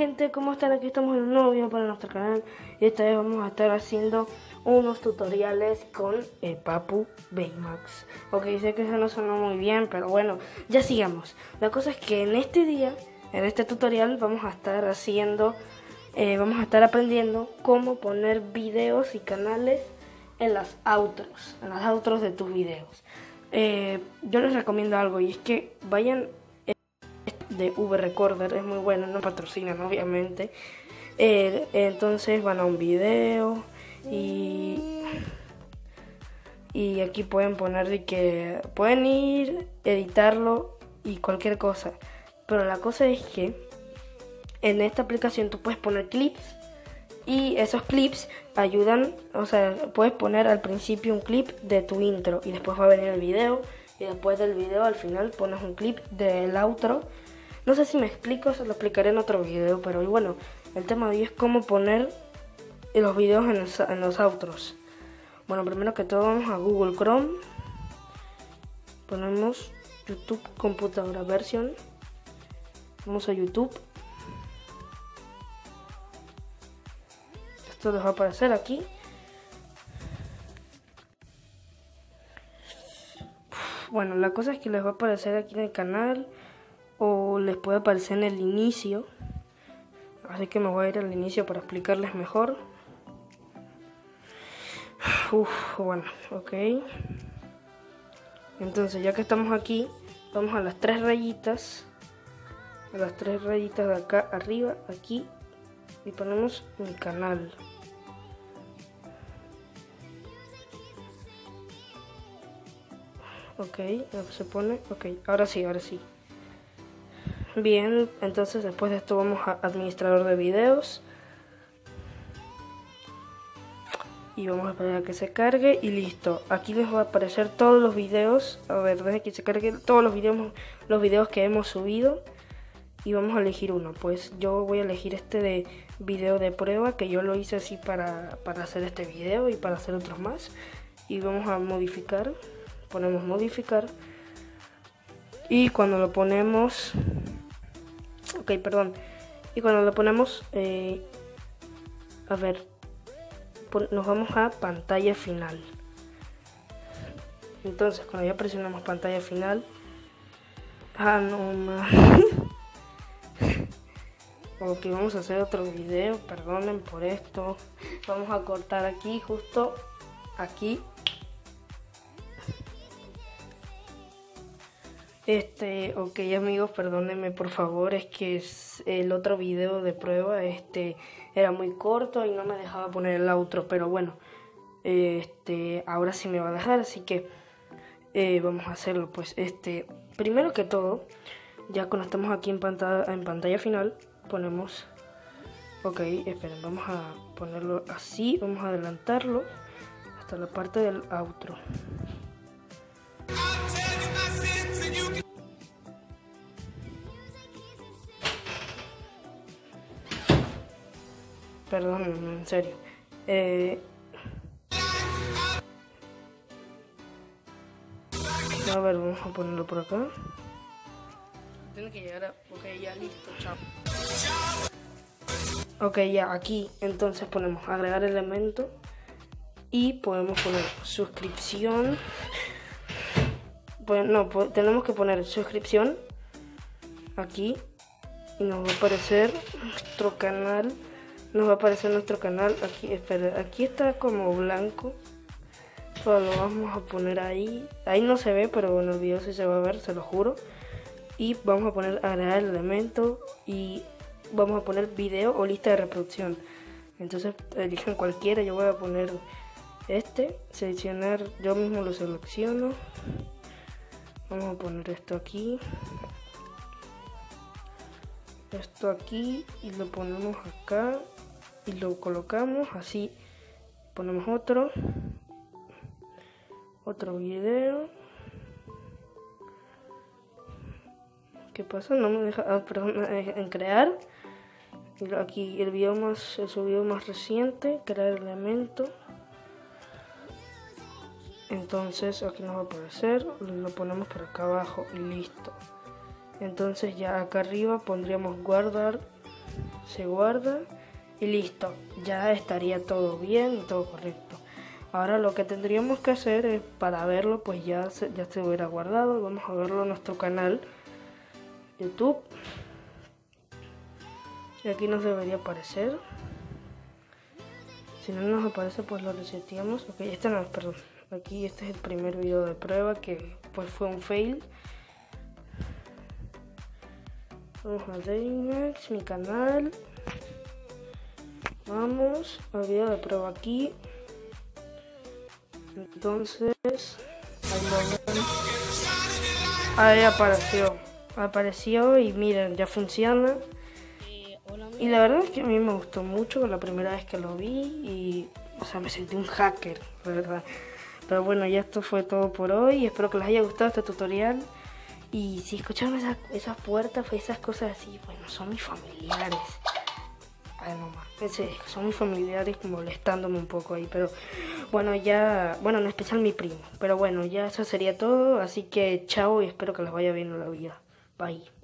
gente, ¿cómo están? Aquí estamos en un nuevo video para nuestro canal. Y esta vez vamos a estar haciendo unos tutoriales con el Papu Baymax. Ok, sé que eso no sonó muy bien, pero bueno, ya sigamos. La cosa es que en este día, en este tutorial vamos a estar haciendo, eh, vamos a estar aprendiendo cómo poner videos y canales en las outros, en las outros de tus videos. Eh, Yo les recomiendo algo y es que vayan de V-Recorder, es muy bueno, no patrocinan obviamente. Eh, entonces van a un video y, y aquí pueden poner de que pueden ir, editarlo y cualquier cosa. Pero la cosa es que en esta aplicación tú puedes poner clips y esos clips ayudan, o sea, puedes poner al principio un clip de tu intro y después va a venir el video y después del video al final pones un clip del outro no sé si me explico, se lo explicaré en otro video, pero bueno, el tema de hoy es cómo poner los videos en los, outros. Bueno, primero que todo vamos a Google Chrome, ponemos YouTube computadora versión, vamos a YouTube. Esto les va a aparecer aquí. Bueno, la cosa es que les va a aparecer aquí en el canal o les puede aparecer en el inicio. Así que me voy a ir al inicio para explicarles mejor. Uf, bueno, ok. Entonces, ya que estamos aquí, vamos a las tres rayitas. A las tres rayitas de acá arriba, aquí. Y ponemos mi canal. Ok, se pone. Ok, ahora sí, ahora sí. Bien, entonces después de esto vamos a administrador de videos. Y vamos a esperar a que se cargue y listo. Aquí les va a aparecer todos los videos. A ver, desde que se cargue todos los videos, los videos que hemos subido. Y vamos a elegir uno. Pues yo voy a elegir este de video de prueba. Que yo lo hice así para, para hacer este video y para hacer otros más. Y vamos a modificar. Ponemos modificar. Y cuando lo ponemos Perdón. Y cuando lo ponemos, eh, a ver, nos vamos a pantalla final. Entonces, cuando ya presionamos pantalla final, ah, no más. ok, vamos a hacer otro video, perdonen por esto. Vamos a cortar aquí, justo aquí Este, ok amigos, perdónenme por favor, es que el otro video de prueba este, era muy corto y no me dejaba poner el outro, pero bueno, este, ahora sí me va a dejar, así que eh, vamos a hacerlo. Pues este, primero que todo, ya cuando estamos aquí en pantalla, en pantalla final, ponemos, ok, esperen, vamos a ponerlo así, vamos a adelantarlo hasta la parte del outro. Perdón, en serio. Eh... A ver, vamos a ponerlo por acá. Tiene que llegar a... Ok, ya listo, chao. Ok, ya aquí entonces ponemos agregar elemento y podemos poner suscripción. Pues no, tenemos que poner suscripción aquí y nos va a aparecer nuestro canal nos va a aparecer nuestro canal. Aquí espera aquí está como blanco. Pero lo vamos a poner ahí. Ahí no se ve pero en el video sí se va a ver se lo juro. Y vamos a poner agregar el elemento y vamos a poner video o lista de reproducción. Entonces eligen cualquiera. Yo voy a poner este seleccionar yo mismo lo selecciono. Vamos a poner esto aquí. Esto aquí y lo ponemos acá y lo colocamos así. Ponemos otro otro video. ¿qué pasa? no me deja ah, perdón, en crear. Aquí el video más el video más reciente crear elemento. Entonces aquí nos va a aparecer lo ponemos por acá abajo y listo. Entonces ya acá arriba pondríamos guardar se guarda y listo, ya estaría todo bien y todo correcto. Ahora lo que tendríamos que hacer es para verlo, pues ya se, ya se hubiera guardado. Vamos a verlo en nuestro canal YouTube. Y aquí nos debería aparecer. Si no nos aparece, pues lo reseteamos. Ok, este no, perdón. Aquí este es el primer video de prueba que pues fue un fail. Vamos a Daymax, mi canal. Vamos al video de prueba aquí. Entonces, ahí, apareció. Apareció y miren, ya funciona. Y la verdad es que a mí me gustó mucho la primera vez que lo vi y, o sea, me sentí un hacker, verdad. Pero bueno, ya esto fue todo por hoy. Espero que les haya gustado este tutorial. Y si escucharon esas, esas puertas, esas cosas así, bueno, son mis familiares. Ay, no más. son mis familiares molestándome un poco ahí, pero bueno, ya, bueno, en especial mi primo. Pero bueno, ya eso sería todo, así que chao y espero que les vaya bien en la vida. Bye.